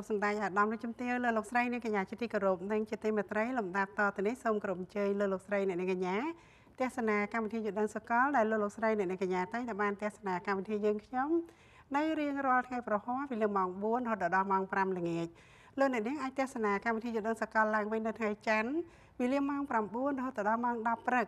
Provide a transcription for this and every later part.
នេះខ្ញុំសូមគោរពសម្ដេចអាដាមលោកជំទាវលើលោកស្រីនិងកញ្ញាជាទីគោរពនិងជាទីមេត្រីលំដាប់តទៅនេះសូមគោរពអញ្ជើញលើលោកស្រីនិងកញ្ញាទស្សនាកម្មវិធីយុដិនសកលដែលលោកលោកស្រីនិងកញ្ញាតែងតែបានទស្សនាកម្មវិធីយើងខ្ញុំនៅរៀងរាល់ថ្ងៃប្រហោះពីលើម៉ោង4រហូតដល់ម៉ោង5ល្ងាចលោកអ្នកនាងអាចទស្សនាកម្មវិធីយុដិនសកលឡើងវិញនៅថ្ងៃច័ន្ទពីលើម៉ោង9រហូតដល់ម៉ោង10ព្រឹក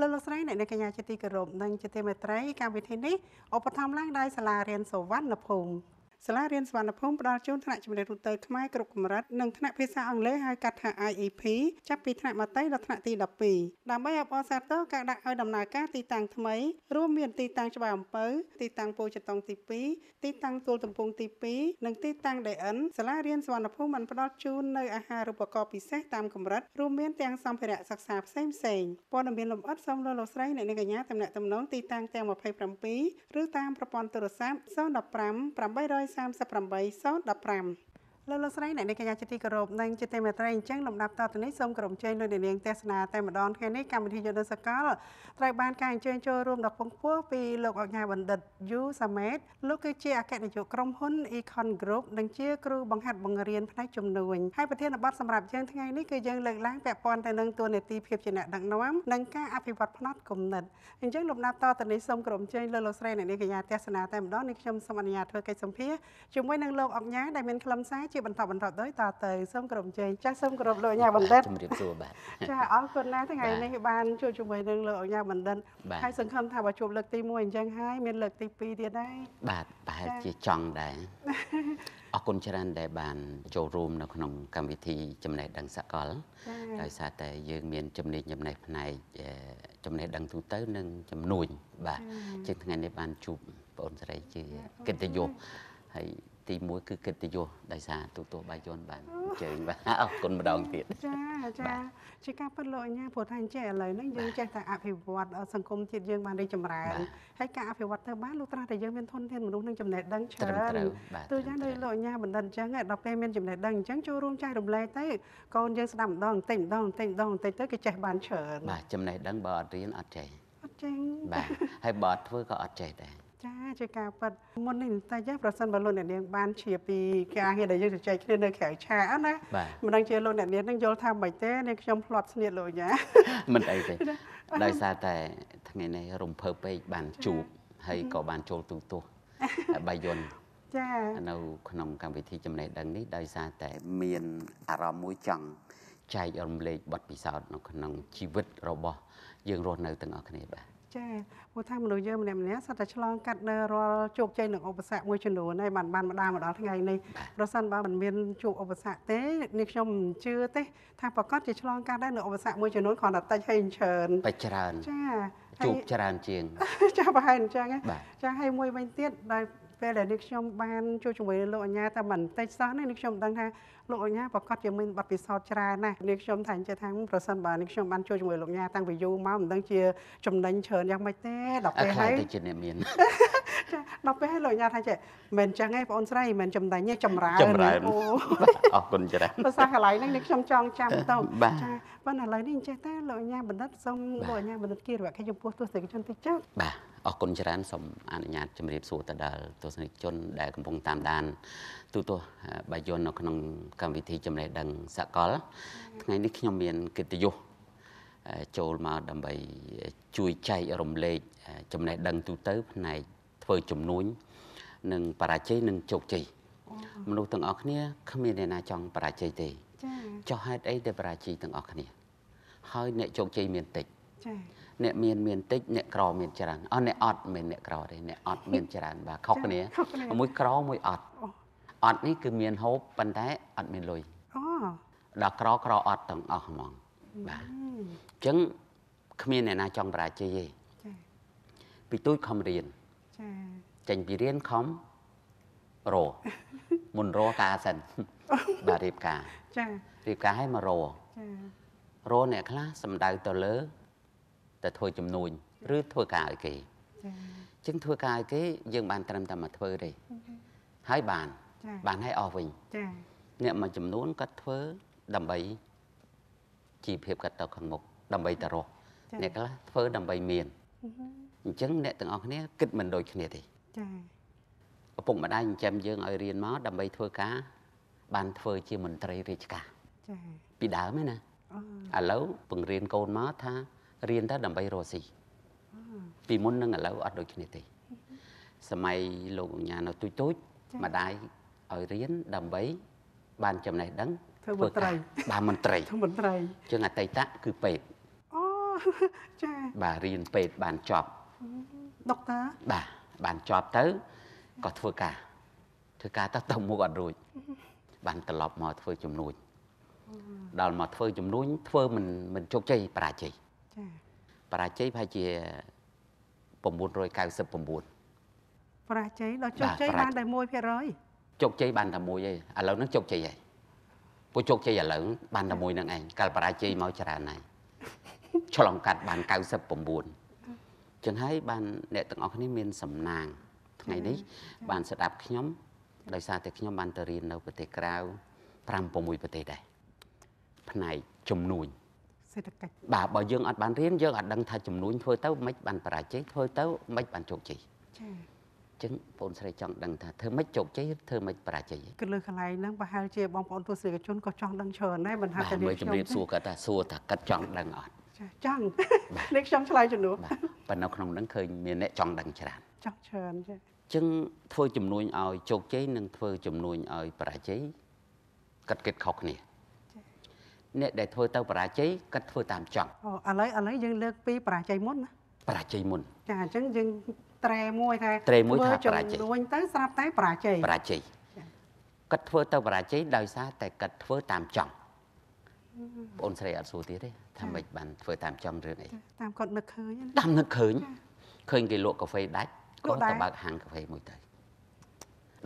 លោកលោកស្រីអ្នកកញ្ញាជាទីគោរពនិងជាទីមេត្រីកម្មវិធីនេះឧបត្ថម្ភឡើងដោយសាលារៀនសវណ្ណភូមិ សាលារៀនសវណ្ណភូមិផ្ដល់ជូនថ្នាក់ជំនាញទូទៅខ្មែរគ្រប់កម្រិតនិងថ្នាក់ភាសាអង់គ្លេសហៅកាត់ថា IEP ចាប់ពីថ្នាក់មាត្រីដល់ថ្នាក់ទី12ដើម្បីអបអរសាទរការដាក់ឲ្យដំណើរការទីតាំងថ្មីរួមមានទីតាំងច្បារអំពៅទីតាំងពោចតុងទី2ទីតាំងទួលទំពង់ទី2និងទីតាំង DN សាលារៀនសវណ្ណភូមិបានផ្ដល់ជូននៅអាហារូបករណ៍ពិសេសតាមកម្រិតរួមមានទាំងសម្ភារៈសិក្សាផ្សេងផ្សេងព័ត៌មានលម្អិតសូមលោកលោកស្រីអ្នកនាងកញ្ញាតំណាក់តំណងទីតាំងទាំង27ឬតាមប្រព័ន្ធទូរស័ព្ទ015 800 38015 លោកលោកស្រីអ្នកនាងកញ្ញាជាទីគោរពនិងជាទីមេត្រីអញ្ចឹងលំដាប់តទៅនេះសូមក្រុមជើញលោកនាងទេសនាតែម្ដងថ្ងៃនេះកម្មវិធីយុទ្ធសកលត្រូវបានការអញ្ជើញចូលរួមដល់ពងពោះពីលោកអញ្ញាបណ្ឌិតយូសាមេតលោកគឺជាអគ្គនាយកក្រុមហ៊ុន Econ Group និងជាគ្រូបង្ហាត់បង្រៀនផ្នែកជំនួញហើយប្រធានបទសម្រាប់យើងថ្ងៃនេះគឺយើងលើកឡើងពាក់ព័ន្ធទៅនឹងតួនាទីភាពជាអ្នកដឹកនាំនិងការអភិវឌ្ឍផ្នត់គំនិតអញ្ចឹងលំដាប់តទៅនេះសូមក្រុមជើញលោកលោកស្រីអ្នកនាងកញ្ញាទេសនាតែម្ដងនេះខ្ញុំសូមអនុញ្ញាតធ្វើកិច្ចសម្ភាសជាមួយនឹងលោកអញ្ញាដែលមានខ្លឹមសារជាបន្តបន្តដោយតទៅសូមគោរពជ័យចាស់សូមគោរពលោកអញ្ញាបណ្ឌិតជំរាបសួរបាទចាអរគុណណាស់ថ្ងៃនេះបានជួបជាមួយនឹងលោកអញ្ញាបណ្ឌិតហើយសង្ឃឹមថាបើជួបលើកទី1អញ្ចឹងហើយមានលើកទី2ទៀតដែរបាទប្រហែលជាចង់ដែរអរគុណច្រើនដែលបានចូលរួមនៅក្នុងកម្មវិធីចំណេះដឹងសកលដោយសារតែយើងមានចំណេះចំណេះផ្នែកចំណេះដឹងទូទៅនិងចំនួនបាទជាងថ្ងៃនេះបានជួបបងស្រីជាកិត្តិយសហើយ ទី1គឺកិត្តិយសដោយសារទូទស្សន៍បាយ័នបានអញ្ជើញបាទអរគុណម្ដងទៀតចាចាជាការពិតលោកអញ្ញាព្រោះថាអញ្ចឹងឥឡូវហ្នឹងយើងចេះតែអភិវឌ្ឍសង្គមជាតិយើងបានរីកចម្រើនហើយការអភិវឌ្ឍទៅបានលោកត្រាស់តែយើងមានធនធានមនុស្សនឹងចំណេះដឹងច្រើនទូយ៉ាងដោយលោកអញ្ញាបណ្ឌិតអញ្ចឹងដល់ពេលមានចំណេះដឹងអញ្ចឹងចូលរួមចែករំលែកទៅកូនយើងស្ដាប់ម្ដងបន្តិចម្ដងបន្តិចម្ដងបន្តិចទៅគេចេះបានច្រើនបាទចំណេះដឹងបើអត់រៀនអត់ចេះអត់ចេះបាទហើយបើអត់ធ្វើក៏អត់ចេះដែរ ចាជាការប៉ັດមុននេះតែចាប្រសិនបើលោកអ្នកនាងបានជាពីការងារដែលយើងជជែកគ្នានៅក្រៅឆាកណាមិនដឹងជាលោកអ្នកនាងនឹងយល់ថាមិនទេនាងខ្ញុំផ្្លាត់ស្នៀតលោកយ៉ាមិនអីទេដោយសារតែថ្ងៃនេះរំភើបពេកបានជួបហើយក៏បានចូលទូទស្សន៍បាយ័នចានៅក្នុងកម្មវិធីចំណេះដឹងនេះដោយសារតែមានអារម្មណ៍មួយចង់ចែករំលែកបទពិសោធន៍នៅក្នុងជីវិតរបស់យើងរស់នៅទាំងអស់គ្នាបាទ ចាព្រោះថាមនុស្សយើងម្នាក់ម្នាក់សត្វតែឆ្លងកាត់នៅរាល់ជោគជ័យនិងឧបសគ្គមួយចំនួនហើយបានបានមកដល់មកដល់ថ្ងៃនេះប្រសិនបើមិនមានជួបឧបសគ្គទេនេះខ្ញុំមិនជឿទេថាប្រកាសជាឆ្លងកាត់ដែរនៅឧបសគ្គមួយចំនួនគ្រាន់តែតិចហើយច្រើនបច្ច្រើនចាជួបច្រើនជាងចាប្រហែលអញ្ចឹងចាហើយមួយវិញទៀតដែល ពេលដែលនេះខ្ញុំបានជួបជាមួយលោកអញ្ញាតែបន្តិចសោះនេះខ្ញុំដឹងថាលោកអញ្ញាប្រកាសជាមានបទពិសោធន៍ច្រើនណាស់នេះខ្ញុំថាចេះថាប្រសិនបើនេះខ្ញុំបានជួបជាមួយលោកអញ្ញាតាំងពីយូរមកមិនដឹងជាចំណេញច្រើនយ៉ាងម៉េចទេដល់ពេលហើយទៅជាអ្នកមានចាដល់ពេលហើយលោកអញ្ញាថាចេះមិនចឹងទេបងអូនស្រីមិនចំណេញទេចម្រើនចម្រើនអូអរគុណច្រើនភាសាកន្លែងហ្នឹងនេះខ្ញុំចង់ចាំទៅចាប៉ុន្តែឥឡូវនេះចេះតែលោកអញ្ញាបណ្ឌិតសូមលោកអញ្ញាបណ្ឌិតគិរវៈខេចំពោះទស្សនិកជនតិចចុះបាទ អរគុណច្រើនសូមអនុញ្ញាតជម្រាបសួរទៅដល់ទស្សនិកជនដែលកំពុងតាមដាន ទូទស្សន៍បាយ័ននៅក្នុងកម្មវិធីចំណេះដឹងសកល ថ្ងៃនេះខ្ញុំមានកិត្តិយសចូលមកដើម្បីជួយចែករំលែកចំណេះដឹងទូទៅផ្នែកធ្វើជំនួញនិងបរាជ័យនិងជោគជ័យមនុស្សទាំងអស់គ្នាគ្មានអ្នកណាចង់បរាជ័យទេចា៎ចុះហេតុអីដែលបរាជ័យទាំងអស់គ្នា ហើយអ្នកជោគជ័យមានតិចចា៎ អ្នកមានមានតិចអ្នកក្រមានច្រើនអស់អ្នកអត់មិនអ្នកក្រទេអ្នកអត់មានច្រើនបាទខុសគ្នាមួយក្រមួយអត់អត់នេះគឺមានហូបប៉ុន្តែអត់មានលុយអូដល់ក្រក្រអត់ទាំងអស់ហ្មងបាទអញ្ចឹងគ្មានអ្នកណាចង់បរាជ័យទេចាពីទូចខំរៀនចាចេញពីរៀនខំរមុនរការសិនបាទរៀបការចារៀបការឲ្យមករចារអ្នកខ្លះសំដៅទៅលើ ទៅធ្វើចំនួនឬធ្វើការឲ្យគេចាអញ្ចឹងធ្វើការឲ្យគេយើងបានត្រឹមតែមកធ្វើទេហើយបានបានឲ្យអស់វិញចាអ្នកមួយចំនួនគាត់ធ្វើដើម្បីជីវភាពគាត់ទៅខាងមុខដើម្បីទៅរស់អ្នកខ្លះធ្វើដើម្បីមានអញ្ចឹងអ្នកទាំងអស់គ្នាគិតមិនដូចគ្នាទេចាឪពុកម្ដាយចិញ្ចឹមយើងឲ្យរៀនមកដើម្បីធ្វើការបានធ្វើជាមន្ត្រីរាជការចាពីដើមឯណាអូឥឡូវបង្រៀនកូនមកថា រៀនទៅដើម្បីរកស៊ីពីមុននឹងឥឡូវអត់ដូចគ្នាទេសម័យលោកអញ្ញានៅទូចទូចៗម្ដាយឲ្យរៀនដើម្បីបានចំណេះដឹងធ្វើមន្ត្រីការបានមន្ត្រីធម្មត្រីជាងអតីតគឺពេទ្យអូចាបាទរៀនពេទ្យបានចប់ដុកទ័របាទបានចប់ទៅក៏ធ្វើការធ្វើការទៅទៅមុខអត់រួចបានត្រឡប់មកធ្វើជំនួញដល់មកធ្វើជំនួញធ្វើមិនមិនជោគជ័យបរាជ័យ ចាបរាជ័យប្រហែលជា999ប្រាជ័យដល់ជោគជ័យបាទប្រាបានតែ1%ជោគជ័យបានតែមួយឯងឥឡូវហ្នឹងជោគជ័យហើយពួកជោគជ័យឥឡូវបានតែមួយហ្នឹងឯងកាលបរាជ័យមកច្រើនហើយឆ្លងកាត់បាន99ចឹងហើយបានអ្នកទាំងអស់គ្នាមានសំណាងថ្ងៃនេះបានស្ដាប់ខ្ញុំដោយសារតែខ្ញុំបានទៅរៀននៅប្រទេសក្រៅ5 6ប្រទេសដែរផ្នែកជំនួញ សេដ្ឋកិច្ចបាទបើយើងអត់បានរៀនយើងអត់ដឹងថាជំនួញធ្វើទៅមិនបានបរាជ័យធ្វើទៅមិនបានជោគជ័យចាចឹងបងស្រីចង់ដឹងថាធ្វើមិនជោគជ័យធ្វើមិនបរាជ័យគឺលើកន្លែងហ្នឹងប្រហែលជាបងប្អូនទស្សនិកជនក៏ចង់ដឹងច្រើនដែរមិនថាបាទតែមើនាលងជំខ្ញុំរាបសួរគាត់ថាសួរថាគាត់ចង់ដឹងអត់ចាចង់នេះខ្ញុំឆ្លើយជំនួសបាទប៉ុន្តែនៅក្នុងហ្នឹងឃើញមានអ្នកចង់ដឹងច្រើនចង់ច្រើនចាចឹងធ្វើជំនួញឲ្យជោគជ័យនិងធ្វើជំនួញឲ្យបរាជ័យគាត់គិតខុសគ្នា អ្នកដែលធ្វើទៅបរាជ័យគាត់ធ្វើតាមចង់អូឥឡូវឥឡូវយើងលើកពីប្រាជ័យមុនណាបរាជ័យមុនចាអញ្ចឹងយើងត្រែមួយថាត្រែមួយថាធ្វើបរាជ័យជំនួញទៅស្រាប់តែប្រាជ័យបរាជ័យចា៎គាត់ធ្វើទៅបរាជ័យដោយសារតែគាត់ធ្វើតាមចង់បងស្រីអត់សួរទៀតទេថាម៉េចបានធ្វើតាមចង់រឿងអីចាតាមគាត់នឹកឃើញណាតាមនឹកឃើញចា៎ឃើញគេលក់កាហ្វេដាច់លក៏ក់ដែរទៅបើកហាងកាហ្វេមួយទៅ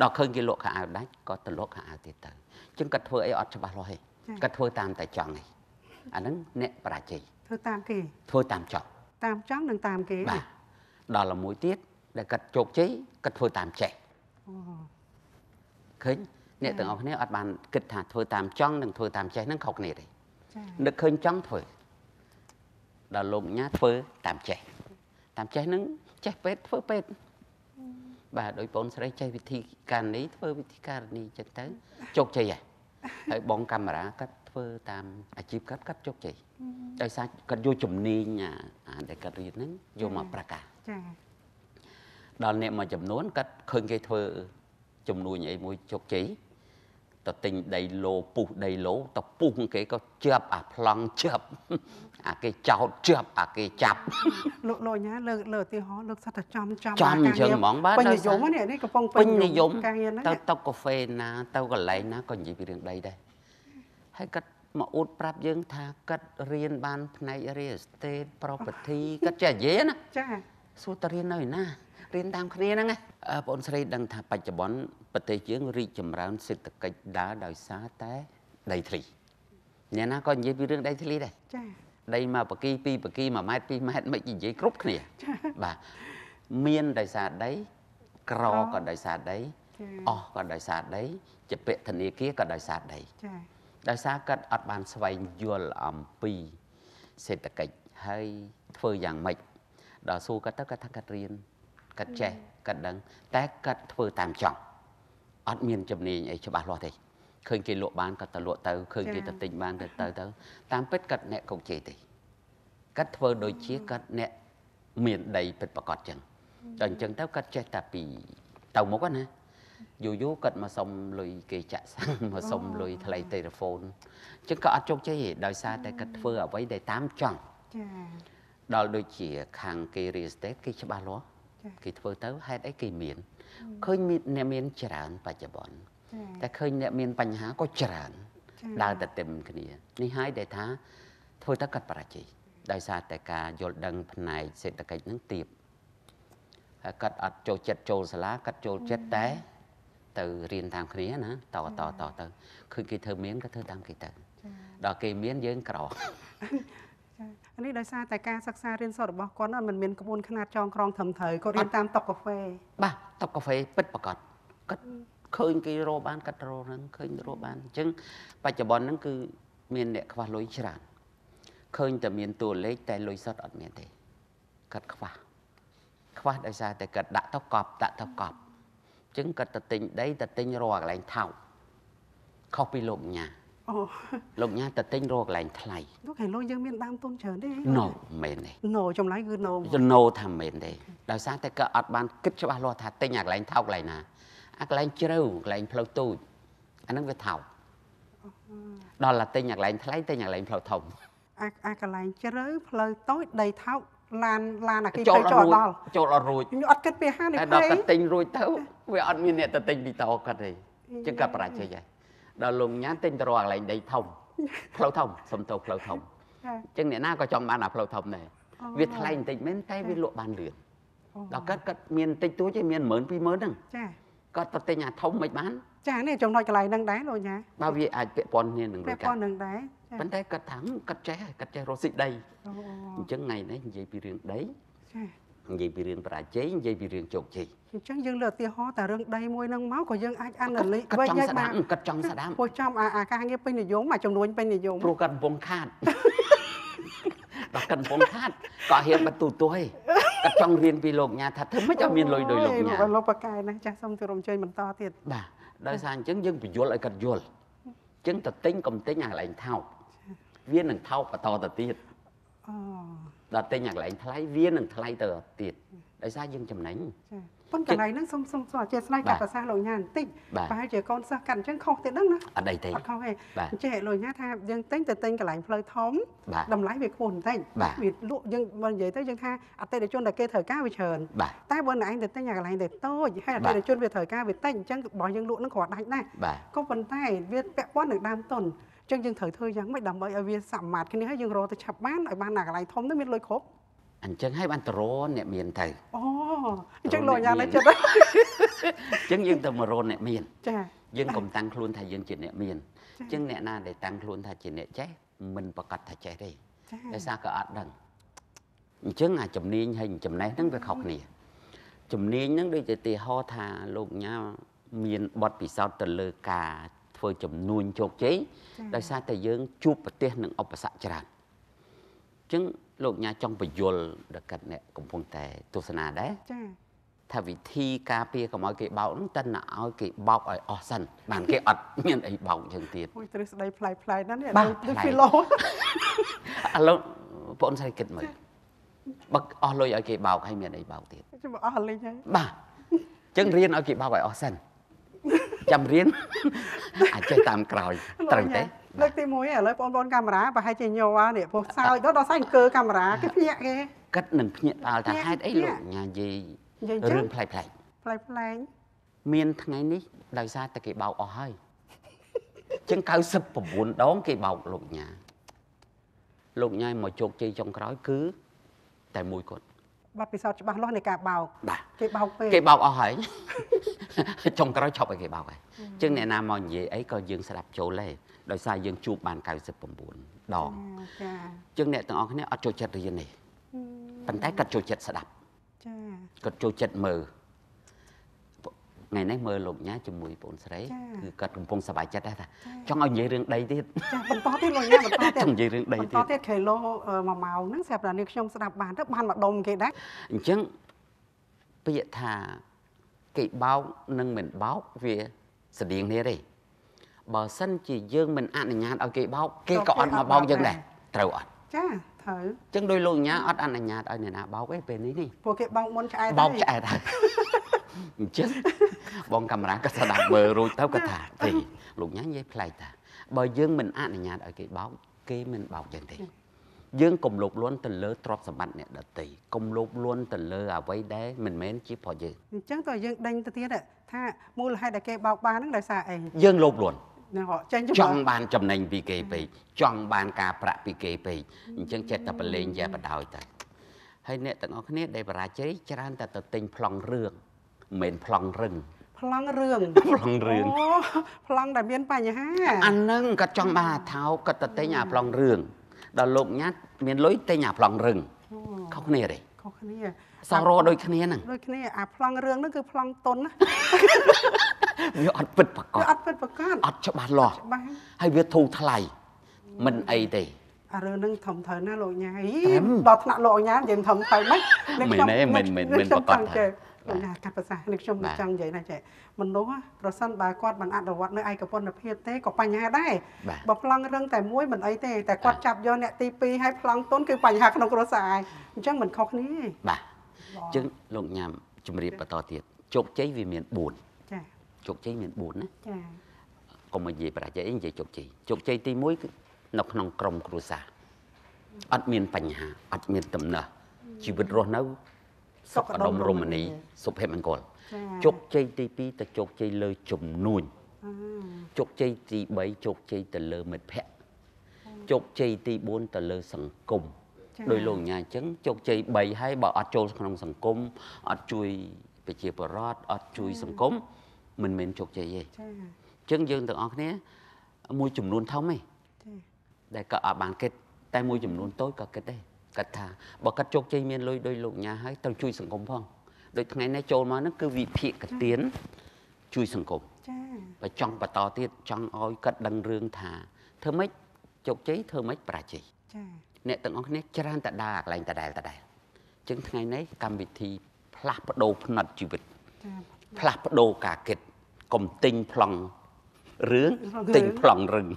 ដល់ឃើញគេលក់ខោអាវដាច់ក៏ទៅលក់ខោអាវទៀតទៅអញ្ចឹងគាត់ធ្វើអីអត់ច្បាស់លាស់ទេចា៎ គាត់ធ្វើតាមតែចង់ឯងអាហ្នឹងអ្នកបរាជ័យធ្វើតាមគេធ្វើតាមចង់តាមចង់និងតាមគេបាទដល់មួយទៀតដែលគាត់ជោគជ័យគាត់ធ្វើតាមចេះអូឃើញអ្នកទាំងអស់គ្នាអត់បានគិតថាធ្វើតាមចង់និងធ្វើតាមចេះហ្នឹងខុសគ្នាទេចានឹកឃើញចង់ធ្វើដល់លោកញ៉ាធ្វើតាមចេះតាមចេះហ្នឹងចេះពេទ្យធ្វើពេទ្យបាទដោយបងស្រីចេះវិធីការនេះធ្វើវិធីការនេះចឹងទៅជោគជ័យហើយ ហើយបងកាមេរ៉ាគាត់ធ្វើតាមអាជីពគាត់គាត់ជោគជ័យដោយសារគាត់យកជំនាញអាអាដែលគាត់រៀនហ្នឹងយកមកប្រកាសចាដល់អ្នកមួយចំនួនគាត់ឃើញគេធ្វើជំនួញអីមួយជោគជ័យ ទៅទិញដីឡូពុះដីឡូទៅពុះគេក៏ជាប់អាប្លង់ជាប់អាគេចោតជាប់អាគេចាប់លោកលោកញ៉ាលើកលើកឧទាហរណ៍លើកសិតតែចំចំចំការអញ្ចឹងងារហ្មងបាទពេញដោយនិយសារមណានេះកំពុងពេញនិយមការងារហ្នឹងទៅណាទៅកាហ្វេណាទៅកន្លែងណាក៏និយាយពីរឿងដីដែរហើយគាត់មកអួតប្រាប់យើងថាគាត់រៀនបានផ្នែក real estate property គាត់ចេះនិយាយណាចា សួរតើរៀននៅឯណារៀនតាមគ្នាហ្នឹងណាអឺបងស្រីដឹងថាបច្ចុប្បន្នប្រទេសយើងរីកចម្រើនសេដ្ឋកិច្ចដើរដោយសារតែដីធ្លីអ្នកណាក៏និយាយពីរឿងដីធ្លីដែរចាដីមកបកីពីបកី1ម៉ែត្រ2ម៉ែត្រមិននិយាយគ្រប់គ្នាបាទមានដោយសារដីក្រក៏ដោយសារដីចាអស់ក៏ដោយសារដីជាពាក្យធនាគារក៏ដោយសារដីចាដោយសារគាត់អត់បានស្វែងយល់អំពីសេដ្ឋកិច្ចហើយធ្វើយ៉ាងម៉េច ដល់សួរគាត់ទៅគាត់ថាគាត់រៀនគាត់ចេះគាត់ដឹង តែគាត់ធ្វើតាមចង់អត់មានជំនាញអីច្បាស់លាស់ទេឃើញគេលក់បានគាត់ទៅលក់ទៅឃើញគេទៅទិញបានទៅទៅទៅតាមពិតគាត់អ្នកកុកជេទេគាត់ធ្វើដូចជាគាត់អ្នកមានដីពិតប្រកបចឹងដល់អញ្ចឹងទៅគាត់ចេះតែពីទៅមុខហ្នឹងណាយូរយូរគាត់មកសុំលុយគេចាក់សាំងមកសុំលុយថ្លៃទូរស័ព្ទអញ្ចឹងក៏អត់ជោគជ័យទេដោយសារតែគាត់ធ្វើអ្វីដែលតាមចង់ចា ដល់ដូចជាខាងគេ real estate គេច្បាស់លាស់ចាគេធ្វើទៅហេតុអីគេមានឃើញមានអ្នកមានច្រើនបច្ចុប្បន្នចាតែឃើញអ្នកមានបញ្ហាក៏ច្រើនចាដើរទៅទិមគ្នានេះហើយដែលថាធ្វើទៅកាត់បរាជ័យដោយសារតែការយល់ដឹងផ្នែកសេដ្ឋកិច្ចហ្នឹងទាបហើយកាត់អត់ចូលចិត្តចូលសាលាកាត់ចូលចិត្តតែ ទៅរៀនតាមគ្នាណាតតតទៅឃើញគេធ្វើមានក៏ធ្វើតាមគេទៅចាដល់គេមានយើងក្រ ចានេះដោយសារតែការសិក្សារៀនសូត្ររបស់គាត់ហ្នឹងมันមានក្បួនខ្នាតចងក្រងត្រឹមត្រូវគាត់រៀនតាមតុកាហ្វេបាទតុកាហ្វេពិតប្រកបគាត់ឃើញគេរកបានគាត់រកហ្នឹងឃើញរកបានអញ្ចឹងបច្ចុប្បន្នហ្នឹងគឺមានអ្នកខ្វះលុយច្រើនឃើញតែមានតួលេខតែលុយសុទ្ធអត់មានទេគាត់ខ្វះខ្វះដោយសារតែគាត់ដាក់ទៅកប់ដាក់ទៅកប់ចឹងគាត់ទៅទិញដីទៅទិញរកកន្លែងថោកខុសពីលោកញ៉ា អូលោកញ៉ាទៅទិញរកកន្លែងថ្លៃលោកហេឡូយើងមានដើមទុនច្រើនទេណូមែនទេណូចម្លើយគឺណូចំណូលថាមែនទេដោយសារតែគាត់អត់បានគិតច្បាស់លាស់ថាទិញអាកន្លែងថោកកន្លែងណាអាកន្លែងជ្រៅកន្លែងផ្លូវទូចអាហ្នឹងវាថោកដល់តែទិញអាកន្លែងថ្លៃទិញអាកន្លែងផ្លូវធំអាអាកន្លែងជ្រៅផ្លូវតូចដីថោកឡានឡានអាគីចូលទៅអត់ចូលរួចដល់ចូលអត់រួចខ្ញុំអត់គិតពីហានិតែភ័ដល់យគាត់ទិញរួចទៅវាអត់មានអ្នកទៅទិញពីតោគាត់ទេចឹងគាត់បរាជ័យហើយ ដល់លោកញ៉ាទិញទៅរកកន្លែងដីធំផ្លូវធំសំទោផ្លូវធំចាចឹងអ្នកណាក៏ចង់បានអាផ្លូវធំដែរអូវាថ្លៃបន្តិចមែនតែវាលក់បានលឿនអូដល់គាត់គាត់មានបន្តិចតួចទេមាន10000 20000ហ្នឹងចាគាត់ទៅទិញអាធំមិនបានចានេះចំណុចកន្លែងហ្នឹងដែរលោកញ៉ាបើវាអាចពាក់ព័ន្ធគ្នានឹងពារួក់ចកាព័ត់ន្ធនឹងដែរចាប៉ុន្តែគាត់ថាគាត់ចេះហើយគាត់ចេះរកស៊ីដីអូអញ្ចឹងថ្ងៃនេះនិយាយពីរឿងដីចា និយាយពីរឿងបរាជ័យនិយាយពីរឿងជោគជ័យអញ្ចឹងយើងលើកឧទាហរណ៍តែរឿងដីមួយហ្នឹងមកក៏យើងអាចអានលីគាត់ចង់ញែកស្ដាប់គាត់ចង់ស្ដាប់ពោះចំអាអាការងារពេញនិយមអាចំនួនពេញនិយមព្រោះគាត់កំពុងខាតដល់គាត់កំពុងខាតក៏ហ៊ានបទូទោះឯងគាត់ចង់រៀនពីលោកញ៉ាថាធ្វើម៉េចឲ្យមានលុយដោយលោកញ៉ាអូយលោកបកកាយណាចាស់សូមទោរំជើញបន្តទៀតបាទដោយសារអញ្ចឹងយើងបញ្យល់ឲ្យគាត់យល់អញ្ចឹងទៅទិញកុំទិញអាកន្លែងថោកវានឹងថោកបន្តទៅទៀតអូ ដល់ទិញអាកន្លែងថ្លៃវានឹងថ្លៃទៅទៀតដោយសារយើងចំណេញចាប៉ុន្តែកន្លែងហ្នឹងសូមសូមសូមអធិស្ឋានបាកាទត់ប្រសាសន៍លោកញ៉ាបន្តិចបាទប្រហែលជាកូនសិស្សកាត់អញ្ចឹងខុសទៀតហ្នឹងណាអត់ដីទេអត់ខុសទេបាទអញ្ចឹងលោកញ៉ាថាយើងទិញទៅទិញកន្លែងផ្លូវធំបាទតម្លៃវាខ្ពស់បន្តិចបាទវាលក់យើងបើនិយាយទៅយើងថាអតិថិជនដែលគេត្រូវការវាច្រើនបាទតែបើអ្នកឯងទៅទិញអាកន្លែងទៅតូចហើយអបាទតិថិជនវាត្រូវការវាតិចអញ្ចឹងរបស់យើងលក់នឹងគ្រាន់ដាច់ណាស់បាទក៏ប៉ុន្តែវាពាក់ព័ន្ធនឹងដើមទុនអញ្ចឹងយើងត្រូវធ្វើយ៉ាងម៉េចដើម្បីឲ្យវាសមមាត្រគ្នាហើយយើងរកទៅឆាប់បានឲ្យបានអាកន្លែងធំនោះមានលុយគ្រប់អញ្ចឹងហើយបានតរអ្នកមានទៅអូអញ្ចឹងលោករកញ៉ាអ្នកនៅមានចិត្តហ៎អញ្ចឹងយើងទៅមករកអ្នកមានចាយើងកុំតាំងខ្លួនថាយើងជាអ្នកមានចា៎អញ្ចឹងអ្នកណាដែលតាំងខ្លួនថាជាអ្នកចេះមិនប្រកាសថាចេះទេចាដោយសារក៏អត់ដឹងអញ្ចឹងអាជំនាញហើយចំណេះហ្នឹងវាខុសគ្នាជំនាញហ្នឹងដូចជាទីហោថាលោកញ៉ាមានបទពិសោធន៍ទៅលើការ ធ្វើចំនួនជោគជ័យដោយសារតែយើងជួបប្រទេសនឹងឧបសគ្គច្រើនអញ្ចឹងលោកញ៉ាចង់បញ្យល់ដល់កាត់អ្នកកំពុងតែទស្សនាដែរចាថាវិធីការពារកុំឲ្យគេបោកហ្នឹងតើណាឲ្យគេបោកឲ្យអស់សិនបានគេអត់មានអីបោកអញ្ចឹងទៀតអូយទ្រឹស្ដីប្លែកប្លែកណាស់នេះបាទដូចដូចប្លែកហ្វីឡូឥឡូវបងអូនស្រីគិតមើលបើអស់លុយឲ្យគេបោកហើយមានអីបោកទៀតចាំអស់លេងហើយបាទអញ្ចឹងរៀនឲ្យគេបោកឲ្យអស់សិន ចាំរៀនអាចចេះតាមក្រោយត្រូវទេលើកទី1ឥឡូវបងប្អូនកាមេរ៉ាប្រហែលជាញ័រនេះពោះសើចដល់ដល់សើចអង្គើកាមេរ៉ាគេភ្ញាក់គេគិតនឹងភ្ញាក់ដល់ថាភ្ញាក់ហេតុអីភ្ញាលោកក់ញ៉ានិយាយនិយាយចឹងរឿងប្លែកៗប្លែកប្លែកមានថ្ងៃនេះដោយសារតែគេបោកអស់ហើយអញ្ចឹង99ដងគេបោកលោកញ៉ាលោកញ៉ាមកជោគជ័យចុងក្រោយគឺតែមួយគត់ បាត់ពិសោធន៍ច្បាស់លាស់នៃការបោកបាទគេបោកពេកគេបោកអស់ហើយចុងក្រោយឈប់ឲ្យគេបោកហើយអញ្ចឹងអ្នកណាមកនិយាយអីក៏យើងស្ដាប់ចូលដែរដោយសារយើងជួបបាន99ដងចាអញ្ចឹងអ្នកទាំងអស់គ្នាអត់ចូលចិត្តរៀនទេប៉ុន្តែគាត់ចូលចិត្តស្ដាប់ចាគាត់ចូលចិត្តមើល ថ្ងៃនេះមើលលោកញ៉ាជាមួយបងស្រីចា៎គឺគាត់កំពុងសប្បាយចិត្តដែរថាចា៎ចង់ឲ្យនិយាយរឿងដីទៀតចាបន្តទៀតលោកញ៉ាបន្តទៀតចង់និយាយរឿងដីបន្តទៀតទៀតខេឡូ1ម៉ោងហ្នឹងស្រាប់តែនេះខ្ញុំស្ដាប់បានទៅបានមកដុំគេដែរអញ្ចឹងពាក្យថាគេបោកនិងមិនបោកវាស្តៀងគ្នាទេបើសិនជាយើងមិនអនុញ្ញាតឲ្យគេបោកគេក៏អត់មកបោកយើងដែរត្រូវអត់ចាត្រូវអញ្ចឹងដោយលោកញ៉ាអត់អនុញ្ញាតឲ្យអ្នកណាបោកទេពេលនេះនេះពួកគេបោកមុនឆ្អែតបោកឆ្អែតហើយអញ្ចឹង បងកាមេរ៉ាក៏ស្ដាប់មើលរួចទៅក៏ថាទេលោកញ៉ានិយាយប្លែកតាបើយើងមិនអនុញ្ញាតឲ្យគេបោកគេមិនបោកយើងទេយើងកុំលោភលន់ទៅលើទ្រព្យសម្បត្តិអ្នកដទៃកុំលោភលន់ទៅលើអ្វីដែលមិនមែនជាប្រយោជន៍យើងអញ្ចឹងតើយើងដេញទៅទៀតថាមូលហេតុដែលគេបោកបានហ្នឹងដោយសារអីយើងលោភលន់ណាហ៎ចេញទៅចង់បានចំណេញពីគេពេកចង់បានការប្រាក់ពីគេពេកអញ្ចឹងចិត្តតែប្រឡែងយ៉ាបដោយទៅហើយអ្នកទាំងអស់គ្នាដែលបរាជ័យច្រើនតែទៅទិញប្លង់រឿងមិនមែនប្លង់រឹង ប្លង់រឿងប្លង់រឿងអូប្លង់ដែលមានបញ្ហាអាហ្នឹងគាត់ចង់បានអាថោកគាត់ទៅទិញអាប្លង់រឿងដល់លោកញ៉ាត់មានលុយទិញអាប្លង់រឹងអូខុសគ្នាទេខុសគ្នាសោះរកដូចគ្នាហ្នឹងដូចគ្នាអាប្លង់រឿងហ្នឹងគឺប្លង់តុនណាវាអត់ពិតប្រកវាបអត់ពិតប្រកបអត់ច្បាស់លាស់ច្បាស់ហើយវាធូរថ្លៃមិនអីទេអារឿងហ្នឹងធំត្រូវណាលោកញ៉ាយត្រឹមដល់ថ្នាក់លោកញ៉ាយើងធំត្រូវម៉េចមិនទេមិនមិនមិនប្រកាសថា លោកញ៉ាកាត់ភាសានេះខ្ញុំចង់និយាយថាចេះមនុស្សប្រសិនបើគាត់មិនអនុវត្តនៅឯកពន្ធភាពទេក៏បញ្ហាដែរបើប្លង់រឹងតែមួយមិនអីទេតែគាត់ចាប់យកអ្នកទី2ហើយប្លង់ទុនគឺបញ្ហាក្នុងគ្រួសារហើយអញ្ចឹងមិនខុសគ្នាទេបាទអញ្ចឹងលោកញ៉ាំជំរាបបន្តទៀតជោគជ័យវាមាន4ចាជោគជ័យមាន4ណាចាកុំនិយាយបរាជ័យនិយាយជោគជ័យជោគជ័យទី1គឺនៅក្នុងក្រុមគ្រួសារអត់មានបញ្ហាអត់មានដំណោះជីវិតរស់នៅ សុខដុមរមនីសុភមង្គលជោគជ័យទី2ទៅជោគជ័យលើជំនួញជោគជ័យទី3ជោគជ័យទៅលើមិត្តភ័ក្តិជោគជ័យទី4ទៅលើសង្គមដោយលោកញ៉ាអញ្ចឹងជោគជ័យ3ហើយបើអត់ចូលក្នុងសង្គមអត់ជួយប្រជាពលរដ្ឋអត់ជួយសង្គមមិនមែនជោគជ័យទេចាអញ្ចឹងយើងទាំងអស់គ្នា មួយចំនួនធំទេដែលក៏អត់បានគិតតែមួយចំនួនតូចក៏គិតដែរ គាត់ថាបើគាត់ជោគជ័យមានលុយដោយលោកញ៉ាហើយត្រូវជួយសង្គមផងដូចថ្ងៃនេះចូលមកហ្នឹងគឺវិភាគកទៀនជួយសង្គមចាបើចង់បន្តទៀតចង់ឲ្យគាត់ដឹងរឿងថាធ្វើម៉េចជោគជ័យធ្វើម៉េចប្រាជ័យចាអ្នកទាំងអស់គ្នាច្រើនតែដើរកន្លែងដដែលដដែលអញ្ចឹងថ្ងៃនេះកម្មវិធីផ្លាស់ប្ដូរផ្នែកជីវិតចាផ្លាស់ប្ដូរការគិតកុំទិញប្លង់រឿងទិញប្លង់រឹង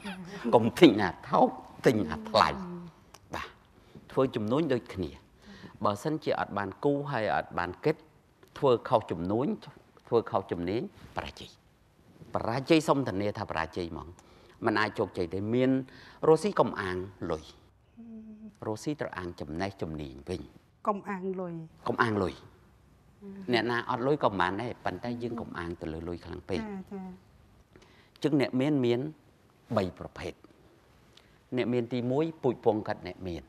កុំទិញអាថោកទិញអាថ្លៃបាទ ធ្វើចំនួនដូចគ្នាបើសិនជាអត់បានគូហើយអត់បានគិតធ្វើខុសចំនួនធ្វើខុសជំនាញបរាជ័យបរាជ័យសុំធានាថាបរាជ័យហ្មងมันអាចជោគជ័យទេមានរស់ស៊ីកំអាងលុយរស់ស៊ីត្រូវអាងចំណេះជំនាញវិញកុំអាងលុយកុំអាងលុយអ្នកណាអត់លុយក៏មិនបានដែរប៉ុន្តែយើងកុំអាងទៅលើលុយខ្លាំងពេកចាចាចឹងអ្នកមានមាន3ប្រភេទអ្នកមានទី1ពូជពងកាត់អ្នកមាន